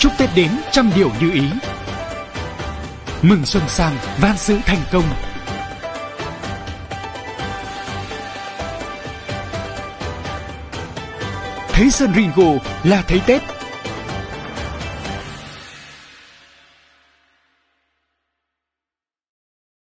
chúc Tết đến trăm điều như ý. Mừng xuân sang, vạn sự thành công. Thấy sân Ringo là thấy Tết